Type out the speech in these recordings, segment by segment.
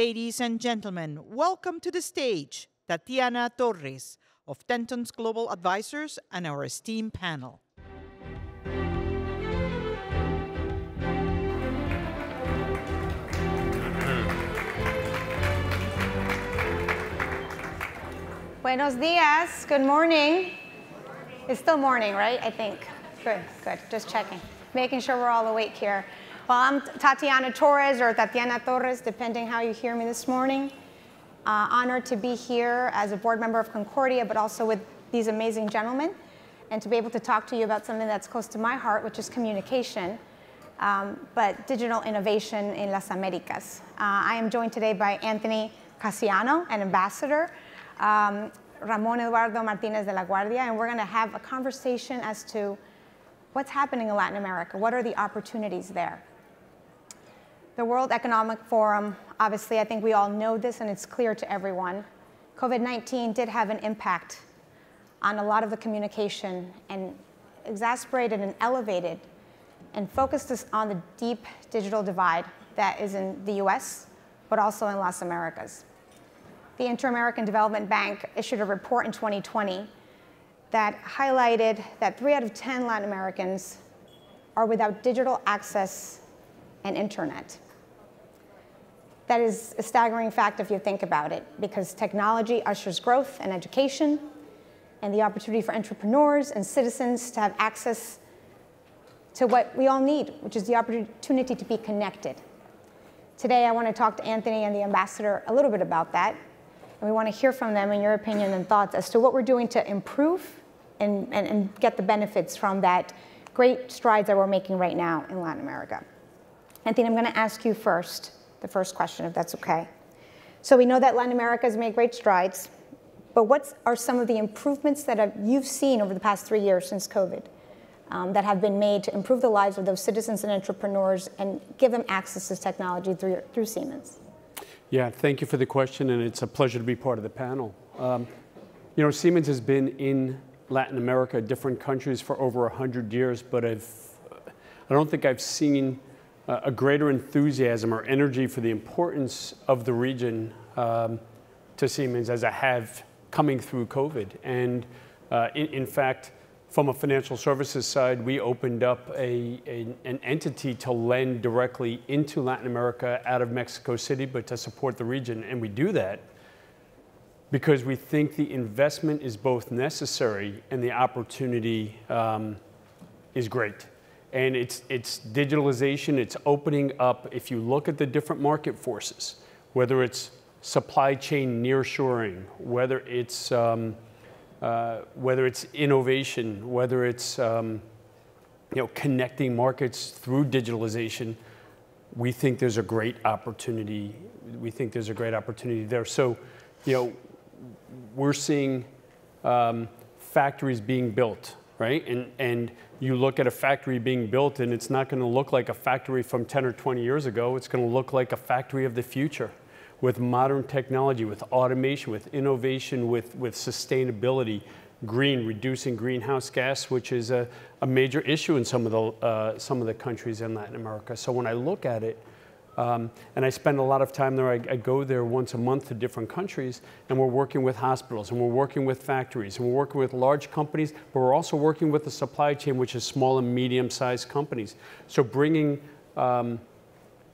Ladies and gentlemen, welcome to the stage Tatiana Torres of Tenton's Global Advisors and our esteemed panel. Buenos dias. Good morning. It's still morning, right? I think. Good, good. Just checking. Making sure we're all awake here. Well, I'm Tatiana Torres or Tatiana Torres, depending how you hear me this morning. Uh, honored to be here as a board member of Concordia, but also with these amazing gentlemen, and to be able to talk to you about something that's close to my heart, which is communication, um, but digital innovation in Las Americas. Uh, I am joined today by Anthony Casciano, an ambassador, um, Ramon Eduardo Martinez de la Guardia, and we're going to have a conversation as to what's happening in Latin America, what are the opportunities there. The World Economic Forum, obviously, I think we all know this and it's clear to everyone. COVID 19 did have an impact on a lot of the communication and exasperated and elevated and focused us on the deep digital divide that is in the US, but also in Las Americas. The Inter American Development Bank issued a report in 2020 that highlighted that three out of 10 Latin Americans are without digital access and internet. That is a staggering fact if you think about it, because technology ushers growth and education and the opportunity for entrepreneurs and citizens to have access to what we all need, which is the opportunity to be connected. Today, I want to talk to Anthony and the ambassador a little bit about that. And we want to hear from them and your opinion and thoughts as to what we're doing to improve and, and, and get the benefits from that great strides that we're making right now in Latin America. Anthony, I'm going to ask you first the first question, if that's okay. So we know that Latin America has made great strides, but what are some of the improvements that have, you've seen over the past three years since COVID um, that have been made to improve the lives of those citizens and entrepreneurs and give them access to technology through, through Siemens? Yeah, thank you for the question, and it's a pleasure to be part of the panel. Um, you know, Siemens has been in Latin America, different countries for over 100 years, but I've, I don't think I've seen a greater enthusiasm or energy for the importance of the region um, to Siemens as I have coming through COVID. And uh, in, in, fact, from a financial services side, we opened up a, a, an entity to lend directly into Latin America out of Mexico City, but to support the region. And we do that because we think the investment is both necessary and the opportunity um, is great and it's, it's digitalization, it's opening up, if you look at the different market forces, whether it's supply chain nearshoring, whether it's, um, uh, whether it's innovation, whether it's um, you know, connecting markets through digitalization, we think there's a great opportunity. We think there's a great opportunity there. So, you know, we're seeing um, factories being built, right? And, and you look at a factory being built and it's not going to look like a factory from 10 or 20 years ago. It's going to look like a factory of the future with modern technology, with automation, with innovation, with, with sustainability, green, reducing greenhouse gas, which is a, a major issue in some of, the, uh, some of the countries in Latin America. So when I look at it, um, and I spend a lot of time there. I, I, go there once a month to different countries, and we're working with hospitals, and we're working with factories, and we're working with large companies, but we're also working with the supply chain, which is small and medium-sized companies. So bringing, um,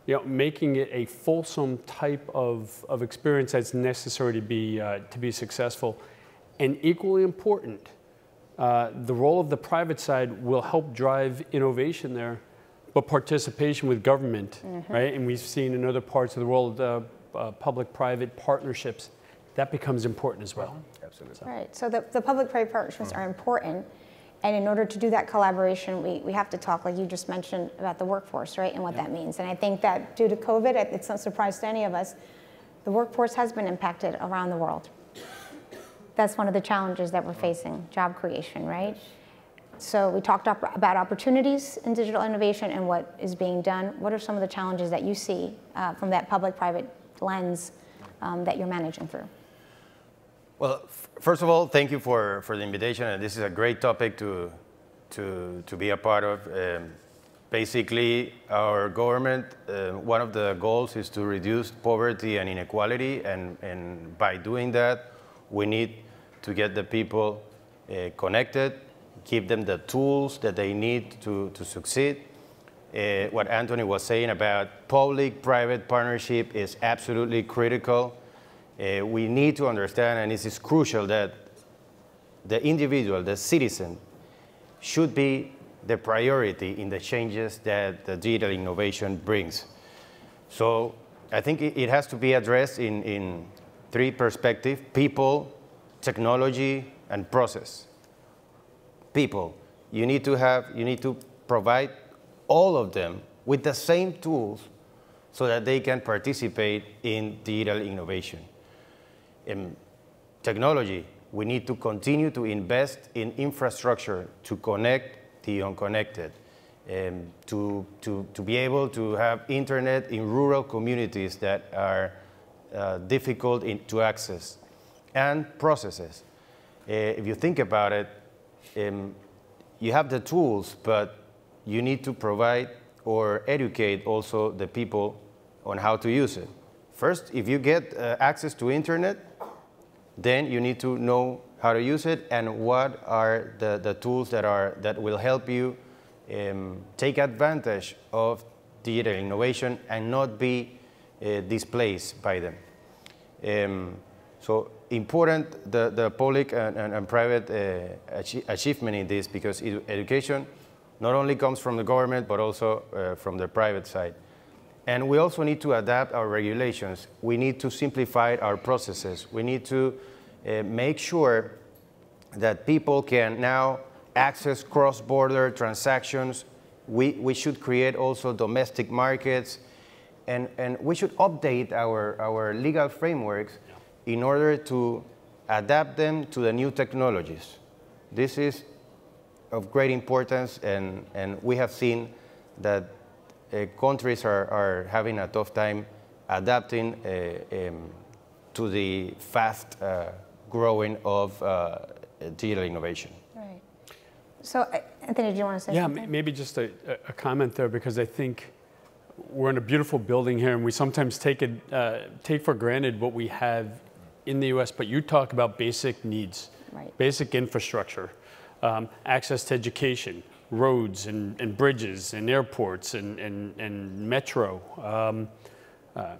you know, making it a fulsome type of, of experience that's necessary to be, uh, to be successful. And equally important, uh, the role of the private side will help drive innovation there but participation with government, mm-hmm. right? And we've seen in other parts of the world uh, uh, public-private partnerships. That becomes important as well. Absolutely. So. Right. So the, the public-private partnerships mm-hmm. are important. And in order to do that collaboration, we, we have to talk, like you just mentioned, about the workforce, right, and what yeah. that means. And I think that due to COVID, it's not a surprise to any of us, the workforce has been impacted around the world. That's one of the challenges that we're facing, job creation, right? So we talked about opportunities in digital innovation and what is being done. What are some of the challenges that you see uh, from that public-private lens um, that you're managing through? Well, first of all, thank you for, for the invitation. And this is a great topic to, to, to be a part of. Um, basically, our government, uh, one of the goals is to reduce poverty and inequality, and, and by doing that, we need to get the people uh, connected, give them the tools that they need to, to succeed. Uh, what Anthony was saying about public-private partnership is absolutely critical. Uh, we need to understand, and this is crucial, that the individual, the citizen, should be the priority in the changes that the digital innovation brings. So I think it has to be addressed in, in three perspectives, people, technology, and process. People, you need to have, you need to provide all of them with the same tools so that they can participate in digital innovation. In technology, we need to continue to invest in infrastructure to connect the unconnected, um, to, to, to be able to have internet in rural communities that are uh, difficult in, to access, and processes. Uh, if you think about it, um, you have the tools, but you need to provide or educate also the people on how to use it. First, if you get uh, access to internet, then you need to know how to use it and what are the, the tools that, are, that will help you um, take advantage of digital innovation and not be uh, displaced by them. Um, so important the, the public and, and, and private uh, achievement in this because education not only comes from the government but also uh, from the private side. And we also need to adapt our regulations. We need to simplify our processes. We need to uh, make sure that people can now access cross-border transactions. We, we should create also domestic markets. And, and we should update our, our legal frameworks in order to adapt them to the new technologies. This is of great importance, and, and we have seen that uh, countries are, are having a tough time adapting uh, um, to the fast uh, growing of uh, digital innovation. Right. So, uh, Anthony, do you want to say yeah, something? Yeah, maybe just a, a, comment there because I think we're in a beautiful building here, and we sometimes take it uh, take for granted what we have in the U.S. But you talk about basic needs, right. basic infrastructure, um, access to education, roads and, and, bridges and airports and, and, and metro, um, uh,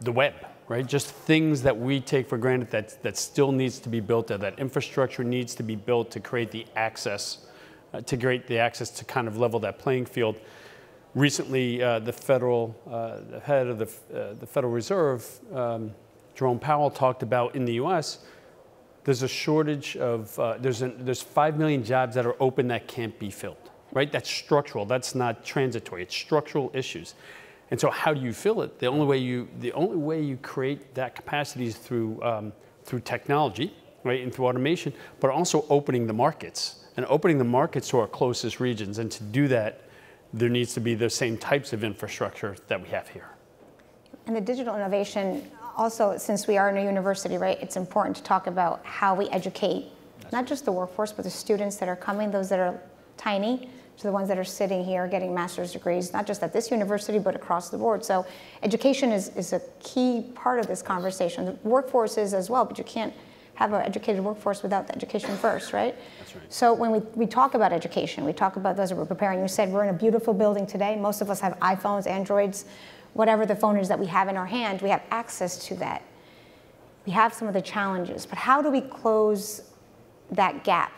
the web, right? Just things that we take for granted that, that still needs to be built, that, that infrastructure needs to be built to create the access, uh, to create the access to kind of level that playing field. Recently, uh, the federal, uh, the head of the, uh, the Federal Reserve, um, Jerome Powell talked about in the US, there's a shortage of, uh, there's, an, there's 5 million jobs that are open that can't be filled, right? That's structural, that's not transitory, it's structural issues. And so how do you fill it? The only way you, the only way you create that capacity is through, um, through technology, right, and through automation, but also opening the markets and opening the markets to our closest regions. And to do that, there needs to be the same types of infrastructure that we have here. And the digital innovation, also, since we are in a university, right, it's important to talk about how we educate, not just the workforce, but the students that are coming, those that are tiny, to the ones that are sitting here getting master's degrees, not just at this university, but across the board. So education is, is a key part of this conversation. The workforce is as well, but you can't have an educated workforce without the education first, right? That's right. So when we, we talk about education, we talk about those that we're preparing. You said we're in a beautiful building today. Most of us have iPhones, Androids, whatever the phone is that we have in our hand, we have access to that. We have some of the challenges, but how do we close that gap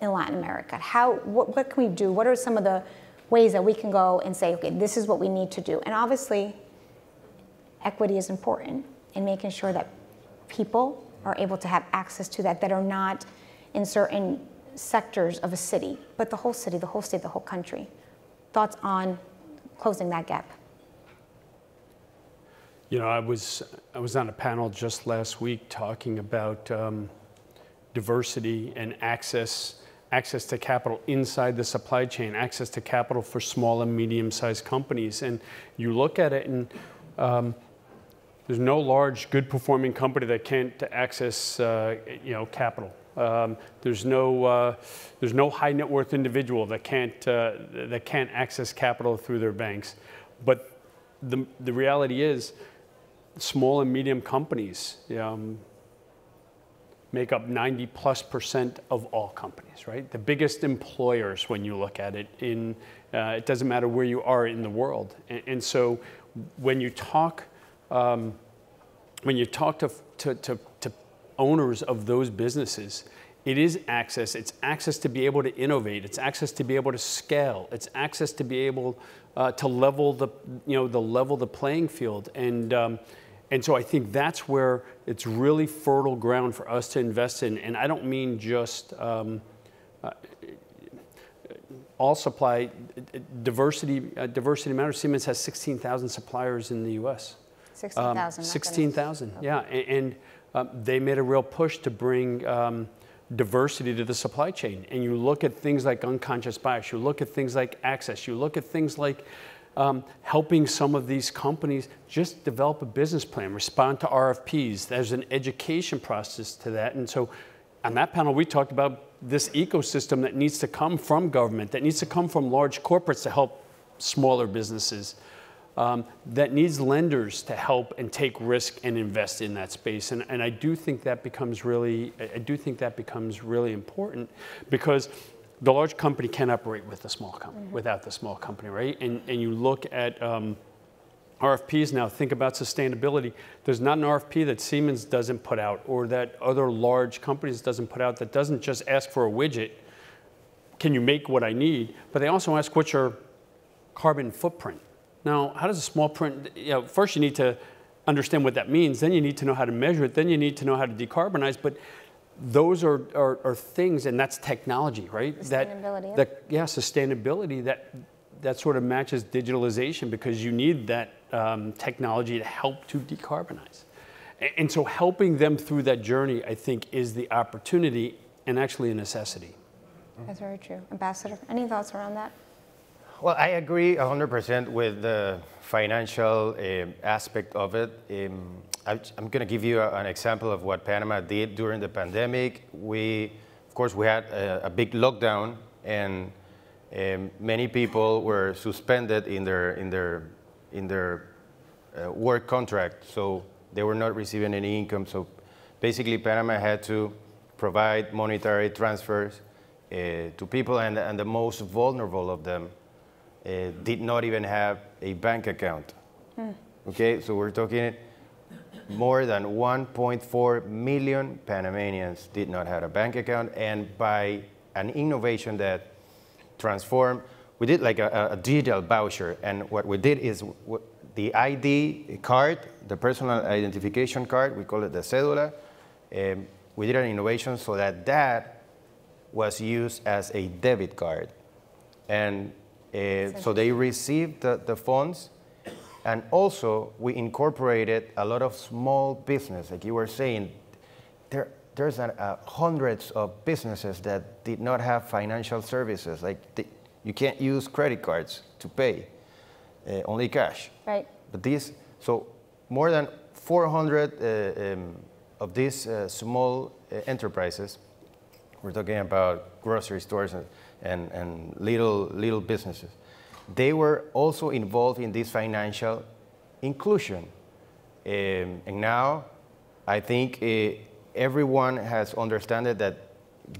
in Latin America? How, what, what can we do? What are some of the ways that we can go and say, okay, this is what we need to do? And obviously, equity is important in making sure that people are able to have access to that, that are not in certain sectors of a city, but the whole city, the whole state, the whole country. Thoughts on closing that gap? You know, I was, I was on a panel just last week talking about um, diversity and access access to capital inside the supply chain, access to capital for small and medium-sized companies. And you look at it and um, there's no large, good performing company that can't access uh, you know, capital, Um, there's no uh, there's no high net worth individual that can't uh, that can't access capital through their banks. But the the reality is, small and medium companies. Um, make up 90 plus percent of all companies, right? The biggest employers when you look at it in, uh, it doesn't matter where you are in the world. And, and so when you talk, um, when you talk to, to, to, to owners of those businesses, it is access. It's access to be able to innovate. It's access to be able to scale. It's access to be able uh, to level the, you know, the level the playing field. And um, and so I think that's where it's really fertile ground for us to invest in. And I don't mean just um, uh, all supply diversity. Uh, diversity matters. Siemens has 16,000 suppliers in the U.S. 16,000. Um, 16,000. Yeah, and, and uh, they made a real push to bring. Um, diversity to the supply chain. And you look at things like unconscious bias, you look at things like access, you look at things like um, helping some of these companies just develop a business plan, respond to RFPs. There's an education process to that. And so on that panel, we talked about this ecosystem that needs to come from government, that needs to come from large corporates to help smaller businesses, um, that needs lenders to help and take risk and invest in that space. And, and I do think that becomes really, I do think that becomes really important because the large company can't operate with the small company, mm-hmm. without the small company, right? And, and you look at um, RFPs now, think about sustainability. There's not an RFP that Siemens doesn't put out or that other large companies doesn't put out that doesn't just ask for a widget. Can you make what I need? But they also ask what's your carbon footprint. Now, how does a small print, you know, first you need to understand what that means, then you need to know how to measure it, then you need to know how to decarbonize, but those are, are, are, things, and that's technology, right? Sustainability. That, that, yeah, sustainability that, that sort of matches digitalization because you need that um, technology to help to decarbonize. And, and so helping them through that journey, I think, is the opportunity and actually a necessity. That's very true. Ambassador, any thoughts around that? Well, I agree 100% with the financial uh, aspect of it. Um, I, am going to give you a, an example of what Panama did during the pandemic. We, of course, we had a, a big lockdown, and um, many people were suspended in their in their in their uh, work contract, so they were not receiving any income. So basically, Panama had to provide monetary transfers uh, to people, and, and the most vulnerable of them uh, did not even have a bank account. Mm. Okay, so we're talking more than 1.4 million Panamanians did not have a bank account, and by an innovation that transformed, we did like a, a digital voucher, and what we did is the ID card, the personal identification card, we call it the cedula, um, we did an innovation so that that was used as a debit card. And uh, so they received the, the funds and also, we incorporated a lot of small business. Like you were saying, there, there's a, uh, hundreds of businesses that did not have financial services. Like the, you can't use credit cards to pay, uh, only cash. Right. But these, so more than 400 uh, um, of these uh, small uh, enterprises, we're talking about grocery stores and, and, and little, little businesses, they were also involved in this financial inclusion. Um, and now I think uh, everyone has understood that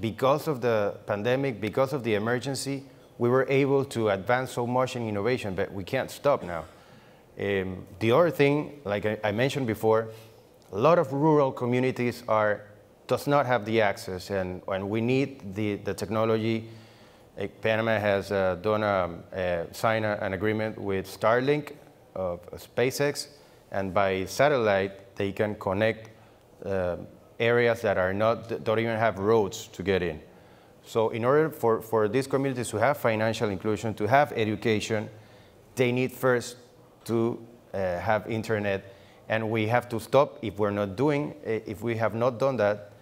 because of the pandemic, because of the emergency, we were able to advance so much in innovation, but we can't stop now. Um, the other thing, like I, I, mentioned before, a lot of rural communities are, does not have the access, and, and we need the, the technology Panama has uh, done a, a, signed an agreement with Starlink of SpaceX, and by satellite they can connect uh, areas that are not don't even have roads to get in. So in order for, for these communities to have financial inclusion, to have education, they need first to uh, have internet, and we have to stop if we're not doing if we have not done that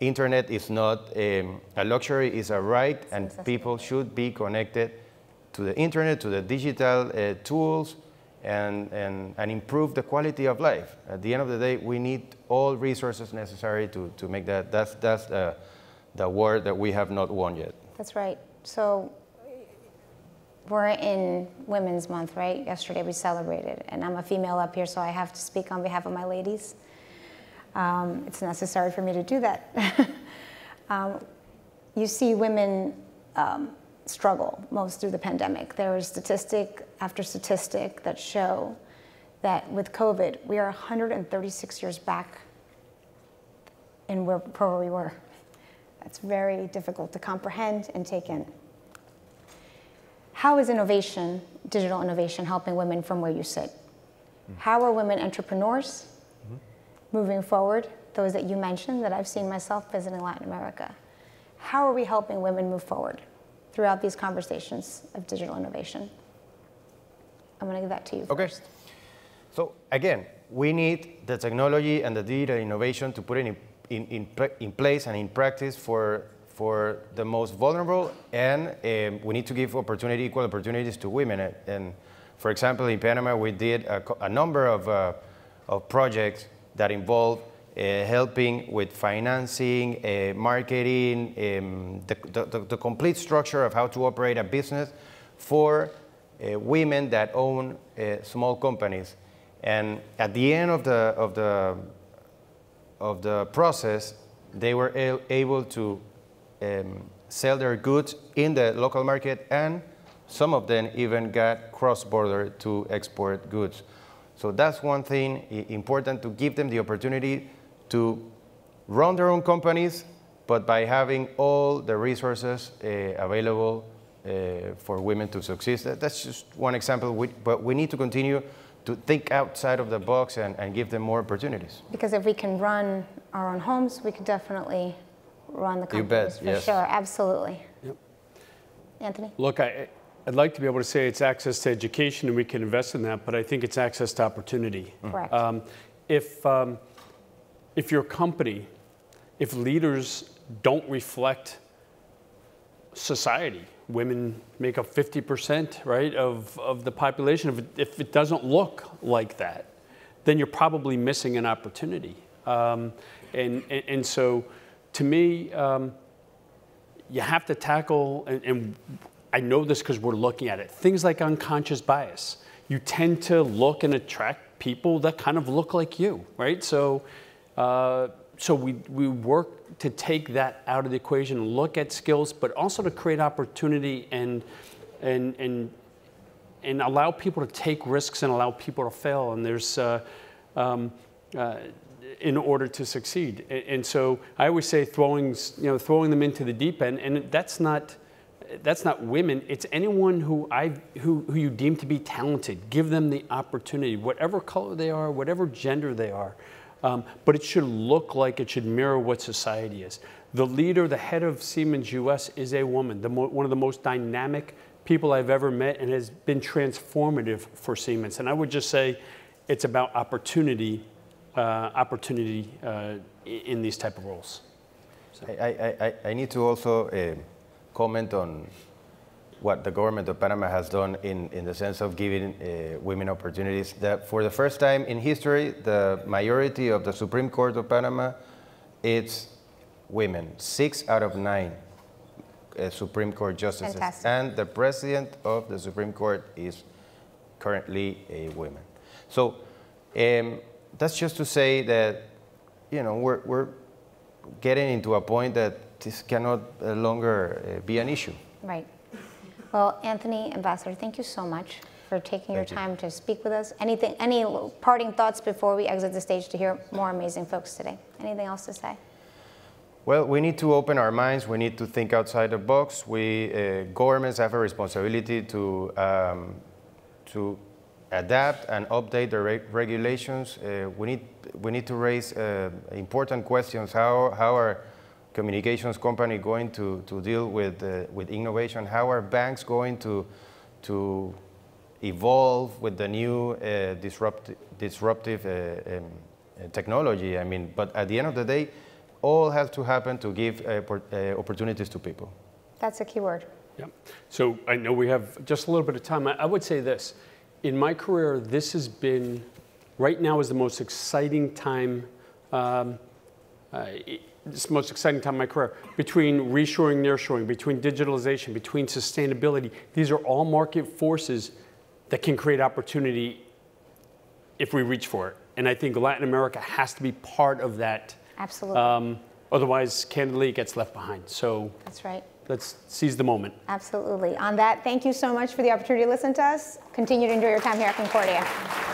internet is not um, a luxury, it's a right, and people should be connected to the internet, to the digital uh, tools, and, and, and improve the quality of life. At the end of the day, we need all resources necessary to, to make that. That's, that's the, the war that we have not won yet. That's right. So we're in Women's Month, right? Yesterday we celebrated, and I'm a female up here, so I have to speak on behalf of my ladies. Um, it's necessary for me to do that. um, you see women um, struggle most through the pandemic. There is statistic after statistic that show that with COVID, we are 136 years back in where, where we were. That's very difficult to comprehend and take in. How is innovation, digital innovation, helping women from where you sit? How are women entrepreneurs moving forward? Those that you mentioned that I've seen myself visiting Latin America. How are we helping women move forward throughout these conversations of digital innovation? I'm going to give that to you Okay. first. So again, we need the technology and the digital innovation to put it in, in, in, in place and in practice for, for the most vulnerable, and um, we need to give opportunity, equal opportunities to women. And- for example, in Panama, we did a, a number of, uh, of projects that involve uh, helping with financing, uh, marketing, um, the, the, the- complete structure of how to operate a business for uh, women that own uh, small companies. And at the end of the, of the, of the process, they were able to um, sell their goods in the local market, and some of them even got cross-border to export goods. So that's one thing important to give them the opportunity to run their own companies, but by having all the resources uh, available uh, for women to succeed. That- That's just one example, we, but we need to continue to think outside of the box and, and give them more opportunities. Because if we can run our own homes, we could definitely run the You bet, companies for yes. sure. Absolutely. Yep. Anthony? Look, I, I'd like to be able to say it's access to education and we can invest in that, but I think it's access to opportunity. Correct. Um, if, um, if your company, if leaders don't reflect society, women make up 50%, right, of, of the population. If it, if it doesn't look like that, then you're probably missing an opportunity. Um, and, and, and so, to me, um, you have to tackle, and, and I know this because we're looking at it, things like unconscious bias. You tend to look and attract people that kind of look like you, right? So, uh, so we, we work to take that out of the equation and look at skills, but also to create opportunity and, and, and, and allow people to take risks and allow people to fail. And there's, uh, um, uh, in order to succeed. A- And so I always say throwing, you know, throwing them into the deep end, and that's not, that's not women. It's anyone who I, who, who you deem to be talented. Give them the opportunity, whatever color they are, whatever gender they are. Um, but it should look like it should mirror what society is. The leader, the head of Siemens US, is a woman. One of the most dynamic people I've ever met, and has been transformative for Siemens. And I would just say, it's about opportunity uh, opportunity uh, in these type of roles. I, I, I, I need to also uh, comment on what the government of Panama has done in, in the sense of giving uh, women opportunities. That for the first time in history, the majority of the Supreme Court of Panama, it's women. Six out of nine uh, Supreme Court justices, Fantastic. and the president of the Supreme Court is currently a woman. So um, that's just to say that you know we're, we're getting into a point that this cannot uh, longer uh, be an issue. Right. Well, Anthony, Ambassador, thank you so much for taking your Thank you. time to speak with us. Anything, any parting thoughts before we exit the stage to hear more amazing folks today? Anything else to say? Well, we need to open our minds. We need to think outside the box. We uh, governments have a responsibility to um, to adapt and update the reg- regulations. Uh, we need we need to raise uh, important questions. How how are communications company going to, to deal with uh, with innovation? How are banks going to to evolve with the new uh, disrupt, disruptive uh, um, uh, technology? I mean, but at the end of the day, all has to happen to give uh, uh, opportunities to people. That's a key word. Yep. So I know we have just a little bit of time. I, I would say this: in my career, this has been, right now is the most exciting time, um, it- it's the most exciting time in my career. Between reshoring, nearshoring, between digitalization, between sustainability, these are all market forces that can create opportunity if we reach for it. And I think Latin America has to be part of that. Absolutely. Um, otherwise, candidly, it gets left behind. So That's right. let's seize the moment. Absolutely. On that, thank you so much for the opportunity to listen to us. Continue to enjoy your time here at Concordia.